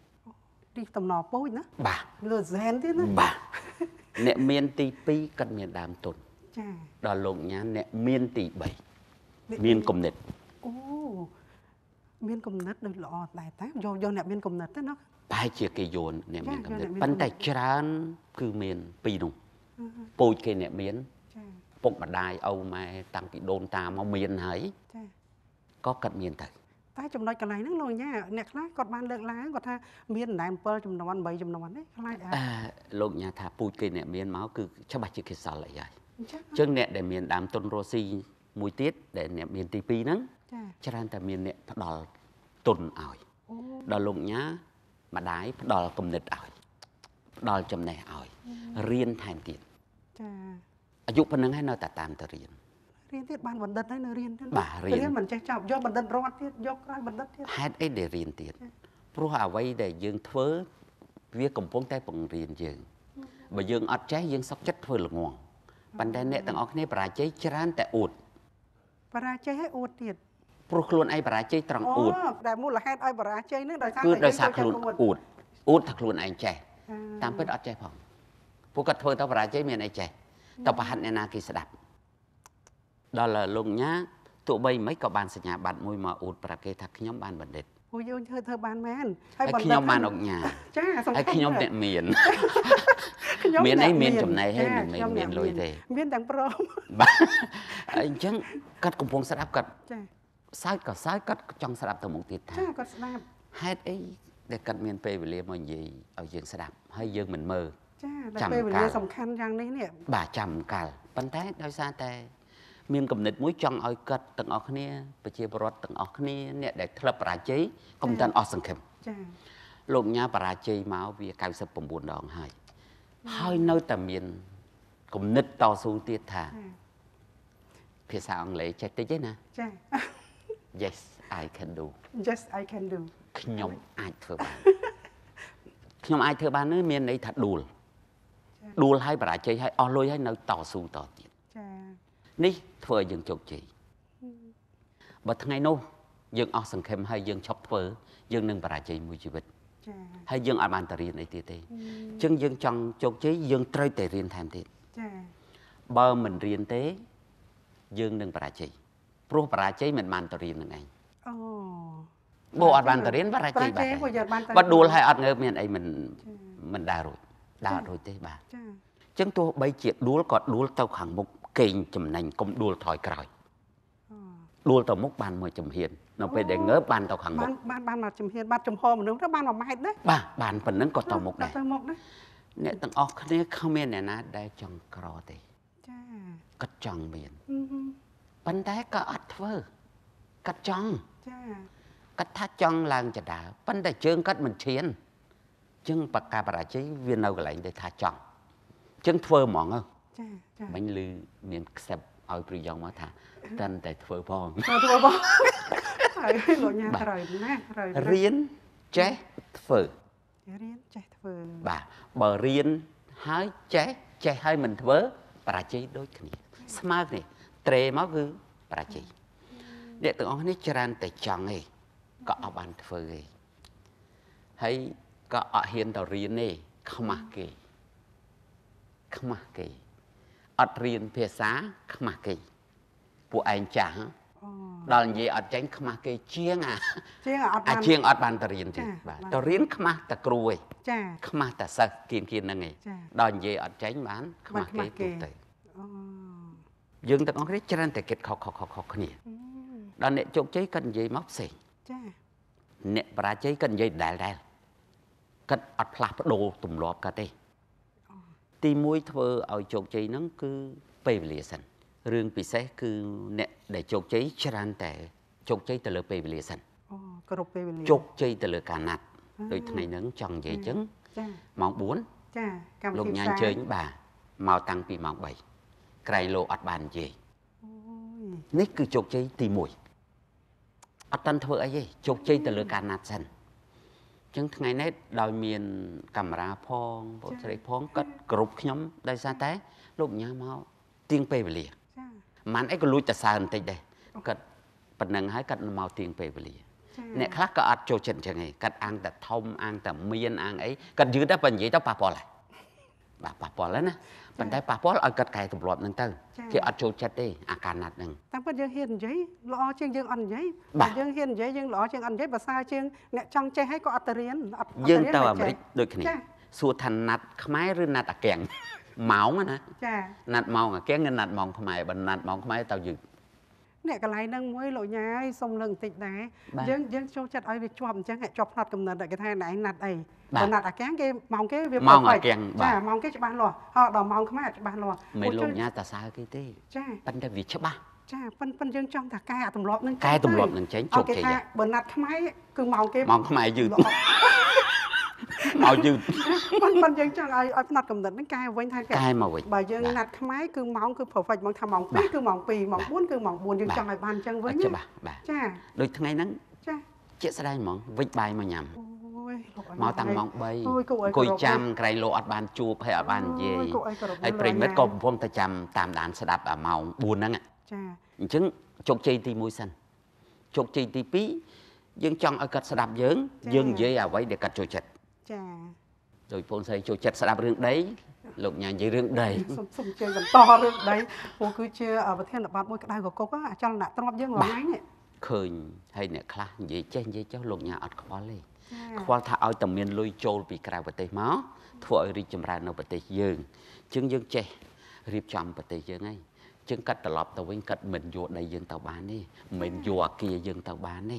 ទីតំណពូជណាបាទលើសែនទៀតណាបាទអ្នកមានទី2កាត់មានដើមទុនចាដល់លោកញ៉ានអ្នកមានទី3មានគំនិតអូមានគំនិតដូចល្អដែរតាយកយកអ្នកមានគំនិតទេណាប្រហែលជាគេយល់អ្នកមានគំនិតប៉ុន្តែច្រើនគឺមានពីរនោះពូជគេអ្នកមានចាពុកម្ដាយឪម៉ែតាំងពីដូនតាមកមានហើយចាក៏កាត់មានទៅ តែចំណុចកន្លែងហ្នឹងលោកញ៉ាអ្នកខ្លះគាត់បានលើកឡើងគាត់ថាមានដណ្ដើម7ចំនួន8ចំនួនទេខ្លាចអើលោកញ៉ាថាពូជគេអ្នកមានមកគឺច្បាស់ជាគេសល់អីហើយអញ្ចឹងអ្នកដែលមានដើមទុនរស់ស៊ីមួយទៀតដែលអ្នកមានទី2ហ្នឹងច្រើនតែមានអ្នកផ្ដល់ទុនឲ្យដល់លោកញ៉ាម្ដាយផ្ដល់គំនិតឲ្យផ្ដល់ចំណេះឲ្យរៀនថែមទៀតចាអាយុប៉ុណ្្នឹងហើយនៅតែតាមទៅរៀន រៀនទៀតបានបណ្ឌិតហើយនៅរៀនទៀតបាទរៀនមិនចេះចប់យកបណ្ឌិតរត់ទៀតយកក្រោយបណ្ឌិតទៀតហេតុអីដែលរៀនទៀតព្រោះអ្វីដែលយើងធ្វើវាកំពុងតែបង្រៀនយើងបើយើងអត់ចេះយើងសុកចិត្តធ្វើល្ងងប៉ុន្តែអ្នកទាំងអស់គ្នាបរាជ័យច្រើនតែអួតបរាជ័យឲ្យអួតទៀតព្រោះខ្លួនឯងបរាជ័យត្រង់អួតដែលមូលហេតុឲ្យបរាជ័យនឹងដោយសារគឺដោយសារខ្លួនអួតអួតថាខ្លួនឯងចេះតាមពិតអត់ចេះផងពួកគាត់ធ្វើទៅបរាជ័យមានអីចេះតប្រហាត់អ្នកណាគេស្ដាប់ ដល់លោកញ៉ាទោះបីមិនក៏បានសញ្ញាបត្រមួយមកអួតប្រកេថាខ្ញុំបានបណ្ឌិតអូយើងធ្វើធ្វើបានមែនហើយបណ្ឌិតខ្ញុំបានអង្គញាចាហើយខ្ញុំអ្នកមានមានអីមានចំណេះហើយមិនមែនមានលុយទេមានទាំងព្រមបាទអញ្ចឹងគាត់កំពុងស្ដាប់គាត់ចាសើចក៏សើចគាត់ចង់ស្ដាប់ទៅមុខទៀតថាចាគាត់ស្ដាប់ហេតុអីដែលគាត់មានពេលវេលាមកនិយាយឲ្យយើងស្ដាប់ហើយយើងមិនមើលចាតែពេលវេលាសំខាន់យ៉ាងនេះនេះបាទចាំកាលប៉ុន្តែដោយសារតែ មានគំនិតមួយចង់ឲ្យកាត់ទាំងអស់គ្នាប្រជាពលរដ្ឋទាំងអស់គ្នាអ្នកដែលធ្លាប់បរាជ័យកុំតាន់អស់សង្ឃឹមចា៎លោកញ៉ាបរាជ័យមកវា99ដងហើយហើយនៅតែមានគំនិតតស៊ូទៀតថាភាសាអង់គ្លេសចេះតិចទេណាចា៎ Yes I can do Yes I can do ខ្ញុំអាចធ្វើបានខ្ញុំអាចធ្វើបាននេះមានន័យថាដួលដួលឲ្យបរាជ័យឲ្យអស់លុយឲ្យនៅតស៊ូតទៀតចា៎ នេះធ្វើឲ្យយើងជោគជ័យបើថ្ងៃនោះយើងអស់សង្ឃឹមហើយយើងឈប់ធ្វើយើងនឹងបរាជ័យមួយជីវិតចា៎ហើយយើងអាចបានទៅរៀនអីទៀតទេអញ្ចឹងយើងចង់ជោគជ័យយើងត្រូវតែរៀនថែមទៀតចា៎បើមិនរៀនទេយើងនឹងបរាជ័យព្រោះបរាជ័យមិនបានទៅរៀននឹងឯងអូបើអត់បានទៅរៀនបរាជ័យបាត់បាត់ដួលហើយអត់ងើបមានអីមិនមិនដើររួចដើររួចទេបាទចា៎អញ្ចឹងទោះបីជាដួលក៏ដួលទៅខាងមុខ កេងចំណេញកុំដួលថយក្រោយដួលទៅមុខបានមួយចំហៀននៅពេលដែលងើបបានទៅខាងមុខបានបានបានមកចំហៀនបាត់ចំហមនុស្សទៅបាន1ម៉ែត្រដែរបាទបានប៉ុណ្ណឹងក៏ទៅមុខដែរទៅមុខដែរអ្នកទាំងអស់គ្នាគ្មានអ្នកណាដែលចង់ក្រទេចាគាត់ចង់មានអឺហឹមប៉ុន្តែក៏អត់ធ្វើគាត់ចង់ចាគាត់ថាចង់ឡើងចដាប៉ុន្តែជើងគាត់មិនឈានចឹងបកការបរាជ័យវានៅកន្លែងដែលថាចង់ចឹងធ្វើហ្មងហ៎ ចាចាមិញឮមានខ្សឹបឲ្យព្រីយ៉ងមកថាតិនតែធ្វើផងទៅធ្វើបងហើយលោកញ៉ាត្រូវណាស់ត្រូវណាស់រៀនចេះធ្វើរៀនចេះធ្វើបាទបើរៀនហើយចេះចេះហើយមិនធ្វើបរាជ័យដូចគ្នា ស្មើគ្នាត្រេមកគឺបរាជ័យអ្នកទាំងអស់គ្នាច្រើនតែចង់ឯងក៏អត់បានធ្វើឯងហើយក៏អត់ហ៊ានទៅរៀនទេខ្មាស់គេខ្មាស់គេ អត់រៀនភាសាខ្មាស់គេពួកឯងចាស់ហ៎អូដល់និយាយអត់ចេញខ្មាស់គេជាងអាជាងអត់អាបានជាងអត់បានទៅរៀនទៀតចាបាទបានទៅរៀនខ្មាស់តែគ្រូឯងចាខ្មាស់តែសិស្សគៀនគៀនហ្នឹងឯងចាដល់និយាយអត់ចេញបានខ្មាស់បានខ្មាគេស់គេទូទៅអូយើងទាំងអស់គ្នាច្រើនតែគិតខុសខុសខុសខុសគ្នាអឺដល់អ្នកជោគជ័យគាត់និយាយមកផ្សេងចាអ្នកបរាជ័យគាត់និយាយដដែលដែរគាត់អត់ផ្លាស់ប្ដូរទម្លាប់គាត់ទេ ទី1ធ្វើឲ្យជោគជ័យហ្នឹងគឺពេលវេលាសិនរឿងពិសេសគឺអ្នកដែលជោគជ័យច្រើនតែជោគជ័យទៅលើពេលវេលាសិនអូគ្រប់ពេលវេលាជោគជ័យទៅលើការណាត់អឺដូចថ្ងៃហ្នឹងចង់និយាយអញ្ចឹងចាម៉ោង4ចាកម្មលោកវិធីញ៉ាផ្អសាញ្ជើញបាទមកតាំងពីម៉ោង3ក្រៃលោអត់បាននិយាយអូយនេះគឺជោគជ័យទី1អត់តាន់ធ្វើអីទេជោគជ័យទៅលើការណាត់សិនអញ្ចឹងថ្ងៃនេះដោយមានកាមេរ៉ាផងពុទ្ធស្រីផងគាត់គ្រប់ខ្ញុំដោយសារតែលោកញ៉ាមកទៀងពេលវេលាចាមិនអីក៏លួចតសើបន្តិចដែរគាត់ប៉ុណ្ណឹងហើយគាត់មកទៀងពេលវេលាចាអ្នកខ្លះក៏អត់ចូលចិត្តអញ្ចឹងឯងគាត់អាងតែធំអាងតែមានអាងអីគាត់យឺតតែបើនិយាយទៅប៉ះពាល់ហើយបាទប៉ះ ពាល់ហើយណាប៉ុន្តែប៉ះពាល់ឲ្យគាត់កែទម្លាប់ហ្នឹងទៅគេអត់ចូលចិត្តទេអាការណាត់ហ្នឹងតាមពិតយើងហ៊ាននិយាយល្អជាងយើងអត់និយាយបាទយើងហ៊ាននិយាយយើងល្អជាងអត់និយាយបើសើជាងអ្នកចង់ចេះឲ្យក៏អត់ទៅរៀនអត់អត់យើងរៀនទៅមិនអាមេរិកចេះដូចគ្នាចាសួរថាណាត់ខ្មែរឬណាត់អាកៀងម៉ោងណាចាណាត់ម៉ោងអាកៀងឬណាត់ម៉ោងខ្មែរបើណាត់ម៉ោងខ្មែរទៅយឺត អ្នកកន្លែងហ្នឹងមួយលោកញ៉ាយសុំលើកបន្តិចដែរបាទយើងយើងចូលចិត្តឲ្យវាជាប់អញ្ចឹងឲ្យជាប់ផ្នត់កំណត់គេថាណែណាត់អីបាទបើណាត់អាកាំងគេម៉ោងគេវាម៉ោង perfect អាកាំងបាទចាម៉ោងគេច្បាស់លាស់ហើយដល់ម៉ោងខ្មែរអត់ច្បាស់លាស់មិនលោកអូញ៉ាតាសើគេទេចាប៉ុន្តែវាច្បាស់ចាប៉ិនប៉ិនយើងចង់ថាកែអាទម្លាប់ហ្នឹងកែទម្លាប់នឹងចេញជោគគេជ័យថាបើណាត់ខ្មែរគឺម៉ោងគេម៉ោងខ្មែរយឺត ល្អមកយឺតប៉ិនប៉ិនយើងចង់ឲ្យឲ្យផ្នត់កំណត់ហ្នឹងកែវិញថាគេកែមកវិញបើយើងបាទណាត់ខ្មែរគឺម៉ោងគឺ perfect ម៉ោងថាម៉ោងបាទ2គឺម៉ោង2ម៉ោង4គឺម៉ោង4យើងបាទចង់ឲ្យបានអញ្ចឹងវិញអត់ណាច្បាស់បាទចាដូចថ្ងៃហ្នឹងចាជាក់ស្ដែងហ្មងវិចបាយមកញ៉ាំអូយលោកអើយមកតាំងម៉ោងអូយគួរឲ្យ3អង្គុយគោរពចាំក្រៃលោអត់បានជួបហើយអត់បាននិយាយអូគួរឲ្យគោរពហើយលោកប្រិមិត្តណាក៏កំពុងតែចាំតាមដានស្ដាប់អាម៉ោង4ហ្នឹងចាអញ្ចឹងជោគជ័យទី1សិនជោគជ័យទី2យើងចង់ឲ្យគាត់ស្ដាប់យើងចា៎យើងនិយាយអ្វីដែលគាត់ចូលចិត្ត ចាដោយពូនស្រីចូលចិត្តស្ដាប់រឿងដីលោកញ៉ានិយាយរឿងដីសូមសូមជើញបន្តរឿងដីព្រោះគឺជាប្រធានបទមួយក្តៅកកុកហ៎អចលនៈទ្របយើងរាល់ថ្ងៃនេះឃើញហើយអ្នកខ្លះនិយាយចេះនិយាយចុះលោកញ៉ាអត់ខ្វល់ទេចាខ្វល់ថាឲ្យតែមានលុយចូលពីក្រៅប្រទេសមកធ្វើឲ្យរីកចម្រើននៅប្រទេសយើងអញ្ចឹងយើងចេះរៀបចំប្រទេសយើងហើយអញ្ចឹងកាត់ត្រឡប់ទៅវិញកាត់មិនយកដីយើងទៅបានទេមិនយកអាគារយើងទៅបានទេ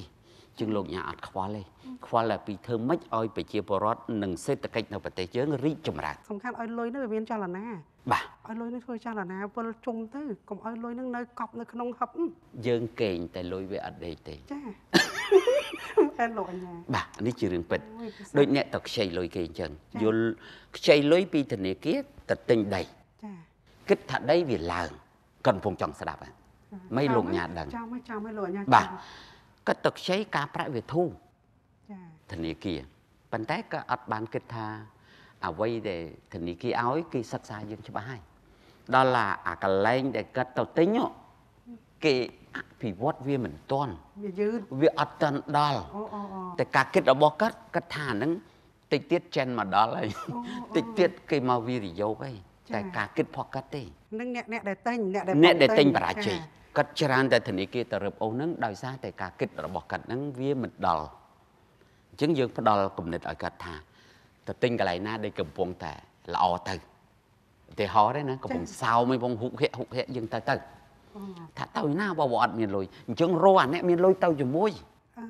អញ្ចឹងលោកញ៉ាអត់ខ្វល់ទេខ្វល់តែពីធ្វើម៉េចឲ្យប្រជាពលរដ្ឋនិងសេដ្ឋកិច្ចនៅប្រទេសយើងរីកចម្រើនសំខាន់ឲ្យលុយនោះវាមានចលនាបាទឲ្យលុយនោះធ្វើចលនាវិលជុំទៅកុំឲ្យលុយនោះនៅកប់នៅក្នុងហឹបអឺយើងកេងតែលុយវាអត់ដេកទេចាអែនលោកអញ្ញាបាទនេះជារឿងពិតអូយពិសេសដូចអ្នកទៅខ្ចីលុយគេអញ្ចឹងចា៎យល់ខ្ចីលុយពីធនាគារទៅទិញដីចាគិតថាដីវាឡើងគាត់កំពុងចង់ស្ដាប់ហ៎មិនលោកញ៉ាដឹងចាំឲ្យចាំឲ្យលោកអញ្ញាបាទ គាត់ទៅខ្ចីការប្រាក់វាធូរចាធនាគារប៉ុន្តែក៏អត់បានគិតថាអ្វីដែលធនាគារឲ្យគេសិក្សាយើងច្បាស់ហើយដល់ឡាអាកន្លែងដែលគាត់ទៅទិញហ៎គេអភិវឌ្ឍវាមិនទាន់វាយឺតវាអត់ទាន់ដល់អូអូអូតែការគិតរបស់គាត់គាត់ថាហ្នឹងតិចទៀតចិនមកដល់ហើយអូតិចទៀតគេមកវិនិយោគហើយចា៎តែការគិតផុសគាត់ទេនឹងអ្នកអ្នកដែលទិញអ្នកដែលអ្នកដែលទិញបងបរាជ័យ គាត់ច្រើនតែធនាគារទៅរឹបអូសហ្នឹងដោយសារតែការគិតរបស់គាត់ហ្នឹងវាមិនដល់អញ្ចឹងយើងផ្ដល់គំនិតឲ្យគាត់ថាទៅទិញកន្លែងណាដែលកំពុងតែល្អទៅឧទាហរណ៍ទេណាកំពុងសោមឯងកំពុងហុកហិកហុកហិកយើងទៅទៅអូថាទៅណាបើបើអត់មានលុយអញ្ចឹងរកអាអ្នកមានលុយទៅជាមួយអឺ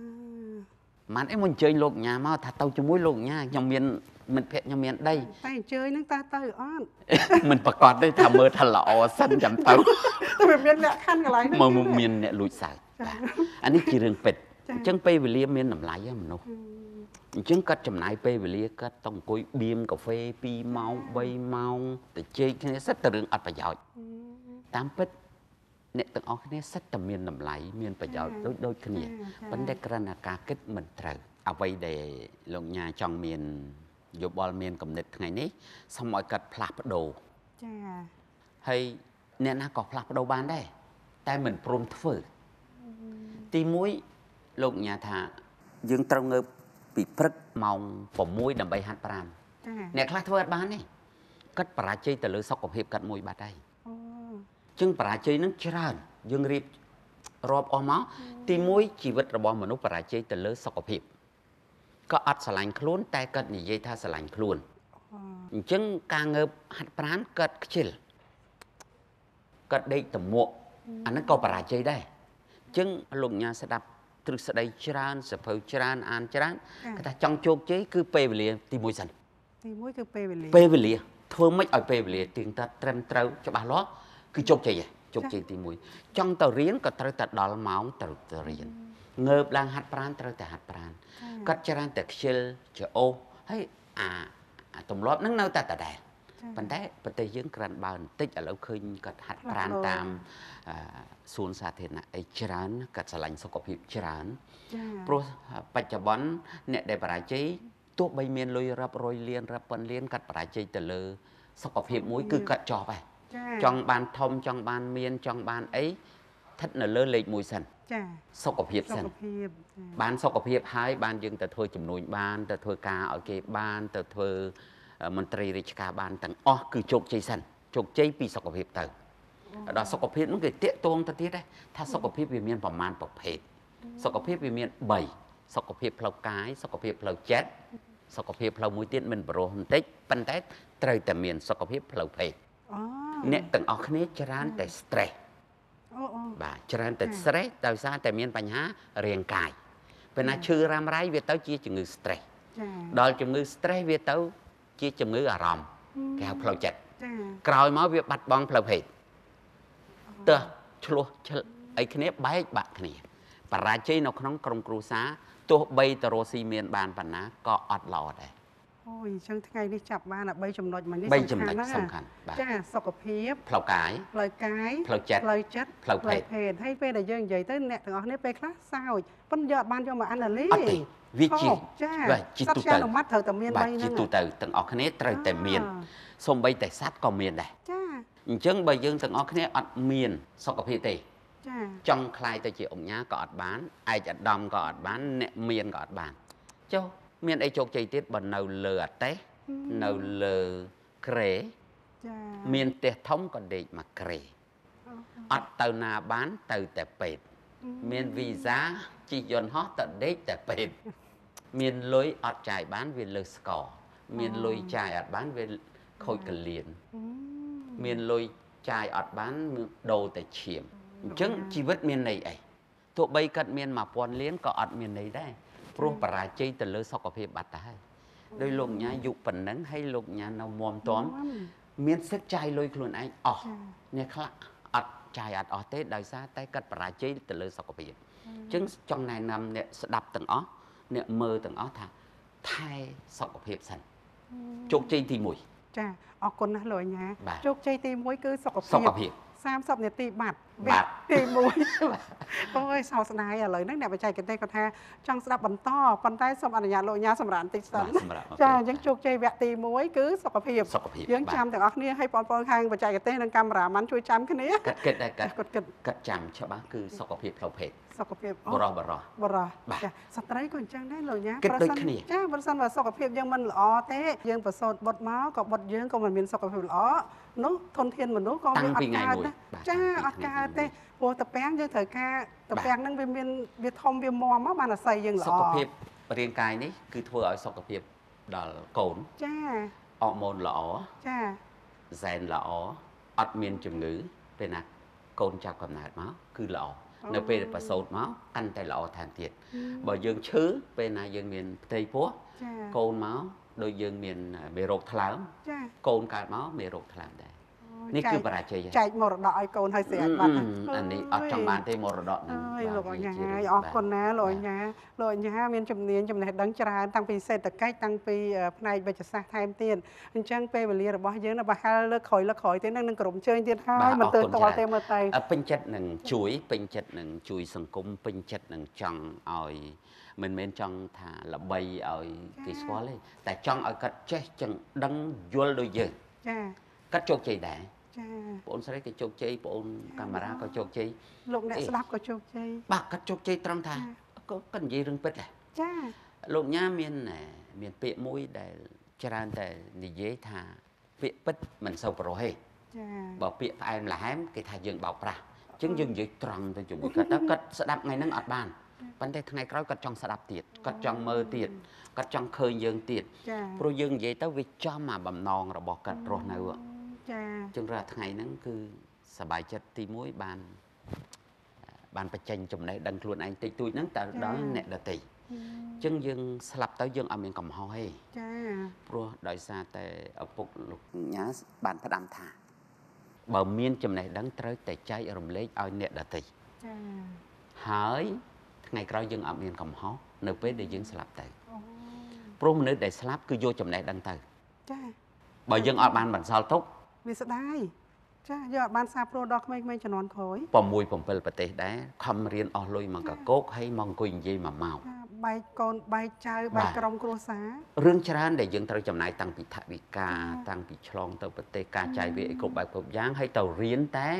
មិនអីមកអញ្ជើញលោកញ៉ាមកថាទៅជាមួយលោកញ៉ាខ្ញុំមាន មិត្តភក្តិខ្ញុំមានដីតែអញ្ជើញនឹងតើទៅអត់មិនប្រកាសទេថាមើលថាល្អសិនចាំទៅតែមានលក្ខខណ្ឌកន្លែងហ្នឹងមកមានអ្នកលួចសើចបាទអានេះជារឿងពិតអញ្ចឹងពេលវេលាមានតម្លៃហ្នឹងមនុស្សអញ្ចឹងគាត់ចំណាយពេលវេលាគាត់តអង្គុយបៀមកាហ្វេ2ម៉ោង3ម៉ោងទៅជែកគ្នាសិតតែរឿងអត់ប្រយោជន៍តាមពិតអ្នកទាំងអស់គ្នាសិតតែមានតម្លៃមានប្រយោជន៍ដូចដូចគ្នាប៉ុន្តែក្រណការគិតមិនត្រូវអ្វីដែលលោកញ៉ាចង់មាន យោបល់មានគំនិតថ្ងៃនេះសូមឲ្យកាត់ផ្លាស់ប្ដូរចាហើយអ្នកណាក៏ផ្លាស់ប្ដូរបានដែរតែមិនព្រមធ្វើទី1លោកញ៉ាថា យើងត្រូវងើបពីព្រឹកម៉ោង6ដើម្បីហាត់ប្រាណចាអ្នកខ្លះធ្វើអត់បានទេគាត់បរាជ័យទៅលើសុខភាពគាត់មួយបាត់ហើយអូចឹងបរាជ័យនឹងច្រើនយើងរៀបរាប់អស់មកទី1ជីវិតរបស់មនុស្សបរាជ័យទៅលើសុខភាព ក៏អត់ស្រឡាញ់ខ្លួន តែគាត់និយាយថាស្រឡាញ់ខ្លួនអូអញ្ចឹងការងើបហាត់ប្រាណគាត់ខ្ជិលគាត់ដេកតមួកអាហ្នឹងក៏បរាជ័យដែរអញ្ចឹងលោកញ៉ាស្ដាប់ទ្រឹស្ដីច្រើនសភៅច្រើនអានច្រើនគាត់ថាចង់ជោគជ័យគឺពេលវេលាទី1សិនទីមួយគឺពេលវេលាពេលវេលាធ្វើម៉េចឲ្យពេលវេលាទៀងទាត់ត្រឹមត្រូវច្បាស់លាស់គឺជោគជ័យឯងជោគជ័យទី1ចង់ទៅរៀនក៏ត្រូវតែដល់ម៉ោងត្រូវទៅរៀន ងើបឡើងហាត់ប្រាណត្រូវតែហាត់ប្រាណគាត់ច្រើនតែខ្ជិលច្អូសហើយអាអាទម្លាប់ហ្នឹងនៅតែដដែលប៉ុន្តែប្រទេសយើងក្រាន់បើបន្តិចឥឡូវឃើញគាត់ហាត់ប្រាណតាមអឺសួនសាធារណៈអីច្រើនគាត់ឆ្លាញ់សុខភាពច្រើនចាព្រោះបច្ចុប្បន្នអ្នកដែលបរាជ័យទោះបីមានលុយរាប់រយលានរាប់ពាន់លានគាត់បរាជ័យទៅលើសុខភាពមួយគឺគាត់ចប់ហើយចាចង់បានធំចង់បានមានចង់បានអីស្ថិតនៅលើលេខ1សិន ចាសុខភាពសុសិនខភាពចាបានសុខភាពហើយបានយើងទៅធ្វើចំនួនបានទៅធ្វើការឲ្យគេបានទៅធ្វើអឺមន្ត្រីរាជការបានទាំងអស់គឺជោគជ័យសិនជោគជ័យពីសុខភាពទៅដល់សុខភាពនោះគេតាកតងទៅទៀតដែរថាសុខភាពវាមានប្រមាណប្រភេទសុខភាពវាមាន3សុខភាពផ្លូវកាយសុខភាពផ្លូវចិត្តសុខភាពផ្លូវមួយទៀតមិនបរោះបន្តិចប៉ុន្តែត្រូវតែមានសុខភាពផ្លូវភេទអូអ្នកទាំងអស់គ្នាច្រើនតែ stress អូអូបាទច្រើនតែចា៎ stress ដោយសារតែមានបញ្ហារាងកាយពេលណាឈឺរ៉ាំរ៉ៃវាទៅជាជំងឺ stress ចាដល់ជំងឺ stress វាទៅ ជាជំងឺអារម្មណ៍គេហៅផ្លូវចិត្តចាក្រោយមកវាបាត់បង់ផ្លូវភេទទើសឆ្លោះឆ្លអីគ្នាបែកបាក់គ្នាបរាជ័យនៅក្នុងក្រុមគ្រួសារទោះបីតរស៊ីមានបានប៉ុណ្ណាក៏អត់ល្អដែរ អូយអញ្ចឹងថ្ងៃនេះចាប់បានតែ3ចំណុចមកនេះបីចំណុចណាស់សំខាន់បាទចាសុខភាពផ្លូវកាយផ្លូវកាយផ្លូវចិត្តផ្លូវចិត្តផ្លូវភេទភេទហើយពេលដែលយើងនិយាយទៅអ្នកទាំងអស់គ្នាពេលខ្លះសើចប៉ុន្តែយកអត់បានយកមកអាណាលីអត់ទេវាជាខុសចាបាទជាសត្វទូជាទៅអនុម័តត្រូវតែមានបាទ3ជាហ្នឹងទូទៅទាំងអស់គ្នាត្រូវតែមានសូម្បីតែសត្វក៏មានដែរចាអញ្ចឹងបើយើងទាំងអស់គ្នាអត់មានសុខភាពទេចាចង់ខ្លាយទៅជាអង្គញាក៏អត់បានឯកឧត្តមក៏អត់បានអ្នកមានក៏អត់បានចុះ មានអីជោគជ័យទៀតបើនៅលើអតេសនៅលើក្រេចាមានផ្ទះធំក៏ដេកមកក្រេអត់ទៅណាបានទៅតែពេទ្យមានវីសាជិះយន្តហោះទៅដេកតែពេទ្យមានលុយអត់ចាយបានវាលើសស្ករមានលុយចាយអត់បានវាខូចកលៀនអឺមានលុយចាយអត់បានដូរតែឈាមអញ្ចឹងជីវិតមានន័យអីទោះបីគាត់មាន1000លានក៏អត់មានន័យដែរ ព្រោះបរាជ័យទៅលើសុខភាពបាត់ទៅហើយដោយលោកញ៉ាយុប៉ុណ្ណឹងហើយលោកញ៉ានៅមមតំមានសិទ្ធិចាយលុយខ្លួនឯងអស់ចាអ្នកខ្លះអត់ចាយអត់អស់ទេដោយសារតែគាត់បរាជ័យទៅលើសុខភាពអញ្ចឹងចង់ណែនាំអ្នកស្ដាប់ទាំងអស់អ្នកមើលទាំងអស់ថាថែសុខភាពសិនជោគជ័យទី1ចាអរគុណណាស់លោកអញ្ញាបាទជោគជ័យទី1គឺសុខភាពសុខភាព 30នាទីបាត់បាត់ទី1អូយសោកស្ដាយឥឡូវហ្នឹងអ្នកបច្ចេកទេសគាត់ថាចង់ស្ដាប់បន្តប៉ុន្តែសូមអនុញ្ញាតលោកអញ្ញាសម្រាប់បន្តិចសិនបាទសម្រាប់ចាអញ្ចឹងជោគជ័យវគ្គទី1គឺសុខភាពសុខភាពយើងបាទចាំទាំងអស់គ្នាឲ្យបងប្អូនខាងបច្ចេកទេសនិងកាមេរ៉ាម៉ាន់ជួយចាំគ្នាគាត់គិតដែរគាត់គាត់គិតគាត់ចាំច្បាស់គឺសុខភាពផ្លូវភេទ សុខភាពបរោះបរោះបរោះបាទចាស្ត្រីក៏អញ្ចឹងដែរលោកញ៉ាគិតដូចសិនគ្នាចាប្រសិនបើសុខភាពយើងមិនល្អទេយើងប្រសូតបុតមកក៏បុតយើងក៏មិនមានសុខភាពល្អនោះធនធានមនុស្សក៏តាំវាងអពីត់ថ្ងៃកើតមួយដែរបាទចាតាំងពីអត់ថ្ងៃកើតមួយទេព្រោះតាពាំងយើងត្រូវការតាពាំងហ្នឹងវាមានវាធំវាមាំមកបានអាស័យយើងល្អសុខភាពរាងកាយនេះគឺធ្វើឲ្យសុខភាពដល់កូនចាអរម៉ូនល្អចាសែនល្អអត់មានជំងឺពេលណាកូនចាប់កំណើតមកគឺល្អ នៅពេលប្រសូតមកកាន់តែល្អថែមទៀតបើយើងឈឺពេលណាយើងមានផ្ទៃពោះចាកូនមកដូចយើងមានមេរោគថ្លើមចាកូនកើតមកមេរោគថ្លើមដែរ នេះគឺបរាជ័យហើយចែកមរតកឲ្យកូនឲ្យស្រេចបាត់អឺអានេះអត់ចង់បានទេមរតកហ្នឹងអើយបាទលោកអញ្ញាវាជាអរគុណណាលោកអបាទញ្ញាលោកអញ្ញាមានជំនាញចំណេះដឹងច្រើនតាំងពីសេដ្ឋកិច្ចតាំងពីអឺផ្នែកវិទ្យាសាស្ត្រថែមទៀតអញ្ចឹងពេលវេលារបស់យើងនៅបើហាល់លើកក្រោយលើកក្រោយទេនឹងនឹងក្រុមជើញទៀតហើយមិនទៅតល់ទេមើលទៅអ่ะពេញចិត្តនឹងជួយពេញចិត្តនឹងជួយសង្គមពេញចិត្តនឹងចង់ឲ្យមិនមែនចង់ថាល្បីឲ្យគេស្គាល់ទេតែចង់ឲ្យគាត់ចេះចឹងដឹងយល់ដូចយើងចាគាត់ជោគជ័យដែរ ចាបងអូនស្រីក៏ជោគជ័យបងអូនកាមេរ៉ាក៏ជោគជ័យលោកអ្នកស្ដាប់ក៏ជោគជ័យបាទគាត់ជោគជ័យត្រង់ថាចាក៏គាត់និយាយរឿងពិតដែរចាលោកញ៉ាមានអ่าមានពាក្យមួយដែលច្រើនតែនិយាយថាពាក្យពិតមិនសូវប្រុសទេចាបើពាក្យផ្អែមល្ហែមគេថាយើងបោកប្រាស់អញ្ចឹងយើងនិយាយត្រង់ទៅជាមួយគាត់តែគាត់ស្ដាប់ថ្ងៃហ្នឹងអត់បានប៉ុន្តែថ្ងៃក្រោយគាត់ចង់ស្ដាប់ទៀតគាត់ចង់មើលទៀតគាត់ចង់ឃើញយើងទៀតចាព្រោះយើងនិយាយទៅវាចំអាបំណងរបស់គាត់រស់នៅអ ចាញ្ចឹងរាល់ថ្ងៃហ្នឹងគឺសប្បាយចិត្តទី1បានបានបញ្ចេញចំណេះដឹងខ្លួនឯងតិចតួចហ្នឹងទៅដល់អ្នកដទៃអញ្ចឹងយើងស្លាប់ទៅយើងអត់មានកំហុសទេចាព្រោះដោយសារតែឪពុកលោកញ៉ាបានផ្ដាំថាបើមានចំណេះដឹងត្រូវតែចែករំលែកឲ្យអ្នកដទៃចាហើយថ្ងៃក្រោយយើងអត់មានកំហុសនៅពេលដែលយើងស្លាប់ទៅអូព្រោះមនុស្សដែលស្លាប់គឺយកចំណេះដឹងទៅចាបើយើងអត់បានបន្សល់ទុក វាស្ដាយចាយកអត់បានសាព្រោះដល់ក្មេងៗជំនាន់ក្រោយ6 7ប្រទេសដែរខំរៀនអស់លុយមកកកោកហើយមកអង្គុយនិយាយមួយម៉ោងចាបែកកូនបែកចៅបាបែកទក្រុមគ្រួសាររឿងច្រើនដែលយើងត្រូវចំណាយតាំងពីថវិកាចា៎តាំងពីឆ្លងទៅប្រទេសការចាយវាយអីគ្រប់បែបគ្រប់យ៉ាងហើយទៅរៀនតែ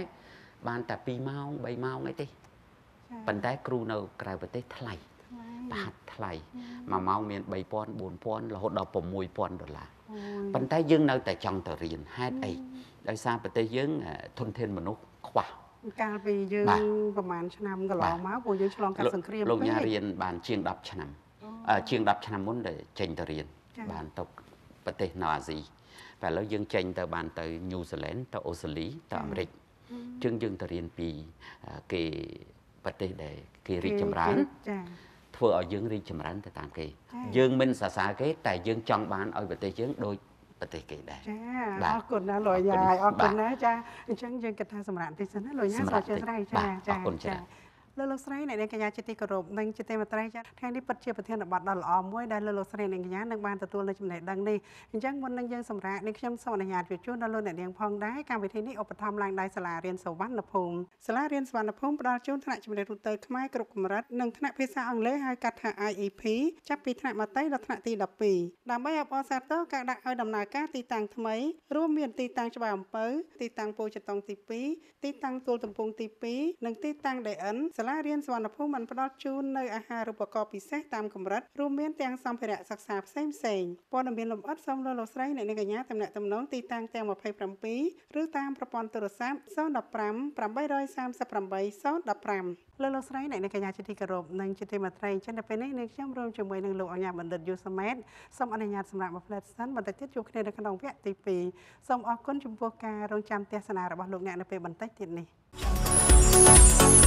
បានតែ2ម៉ោង3ម៉ោងអីទេចាប៉ុន្តែគ្រូនៅក្រៅប្រទេសថ្លៃថ្លៃប្រហាត់ថ្លៃមួយម៉ោងមាន3000 4000រហូតដល់6000ដុល្លារអូយ ប៉ុន្តែយើងនៅតែចង់ទៅរៀនហេតុអីដោយសារប្រទេសយើងអ่าធនធានមនុស្សខ្វះកាលពីយើងបាទប្រហែលឆ្នាំកន្លបាទងមកពួកយើងឆ្លងកាត់សង្គ្រាមលោកញ៉ាពេករៀនបានជាង10ឆ្នាំអូអឺជាង10ឆ្នាំមុនដែលចេញទៅរៀនចា៎បានទៅប្រទេសនៅអាស៊ីតែឥឡូវយើងចេញទៅបានទៅញូហ្សេឡង់ទៅអូស្ត្រាលីទៅអាមេរិកជាងយើងទៅរៀនពីអឺគេប្រទេសដែលគេរីកចម្រើនចា ធ្វើឲ្យយើងរីកចម្រើនទៅតាមគេចា៎យើងមិនសរសើរគេ តែយើងចង់បានឲ្យប្រទេសយើងដូចប្រទេសគេដែរចាបាទអរគុណណាលោកយាយអរគុណណាចាអញ្ចឹងយើងគិតថាសម្រាប់តិចសិនណាលោកយាយសម្សូរាមកជឿស្រីតិចចាបាទចាអរគុណច្រើន លោកលោកស្រីអ្នកនាងកញ្ញាជាទីគោរពនិងជាទីមេត្រីចាថ្ងៃនេះពិតជាប្រធានបទដ៏ល្អមួយដែលលោកលោកស្រីអ្នកនាងកញ្ញានឹងបានទទួលនៅចំណេះដឹងនេះអញ្ចឹងមុននឹងយើងសម្រាប់នេះខ្ញុំសូមអនុញ្ញាតជូនដល់លោកអ្នកនាងផងដែរកម្មវិធីនេះឧបត្ថម្ភឡើងដោយសាលារៀនសវណ្ណភូមិសាលារៀនសវណ្ណភូមិផ្ដល់ជូនថ្នាក់ជំនាញទូទៅខ្មែរគ្រប់កម្រិតនិងថ្នាក់ភាសាអង់គ្លេសហៅកាត់ថា IEP ចាប់ពីថ្នាក់មាត្តេយដល់ថ្នាក់ទី12ដើម្បីអបអរសាទរការដាក់ឲ្យដំណើរការទីតាំងថ្មីរួមមានទីតាំងច្បារអំពៅទីតាំងពោធិ៍ចតុងទី2ទីតាំងទួលទំពង់ទី2និងទីតាំង DN សាលារៀនសវណ្ណភូមិបានផ្ដល់ជូននៅអាហារូបករណ៍ពិសេសតាមកម្រិតរួមមានទាំងសម្ភារៈសិក្សាផ្សេងផ្សេងៗព័ត៌មានលម្អិតសូមលោកលោកស្រីអ្នកនាងកញ្ញាតំណាក់តំណងទីតាំងទាំង27ឬតាមប្រព័ន្ធទូរស័ព្ទ015 838 015លោកលោកស្រីអ្នកនាងកញ្ញាជាទីគោរពនិងជាទីមេត្រីអញ្ចឹងដល់ពេលនេះនាងខ្ញុំរួមជាមួយនឹងលោកអញ្ញាបណ្ឌិតយូសម៉ែតសូមអនុញ្ញាតសម្រាប់មកផ្លែតសិនបន្តិចទៀតជួបគ្នានៅក្នុងវគ្គទី2សូមអរគុណចំពោះការរងចាំទស្សនារបស់លោកអ្នកនៅពេលបន្តិចទៀតនេះ